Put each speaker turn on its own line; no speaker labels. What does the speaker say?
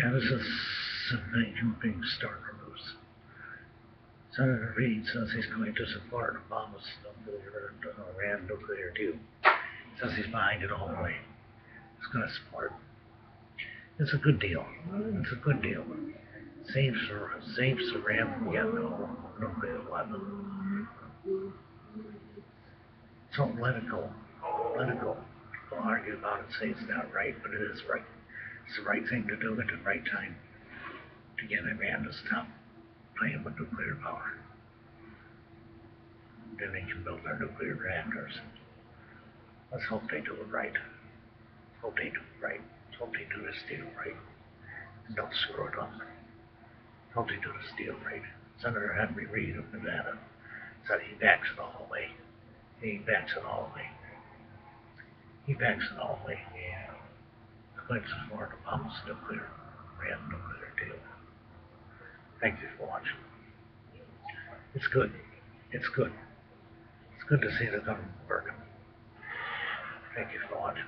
Yeah, this is something being started loose. Senator Reid says he's going to support Obama's nuclear, uh, Iran nuclear deal. Says he's behind it all the way. He's going to support. It's a good deal. It's a good deal. Saves, saves Iran from getting a nuclear weapon. So let it go. Let it go. We'll argue about it, say it's not right, but it is right. It's the right thing to do at the right time to get Iran to stop playing with nuclear power. Then they can build their nuclear reactors. Let's hope they do it right. Hope they do it right. Hope they do this deal right. And don't screw it up. Hope they do this deal right. Senator Henry Reid of Nevada said he backs it all the way. He backs it all the way. He backs it all nuclear deal. Thank you for watching. It's good. It's good. It's good to see the government working. Thank you for watching.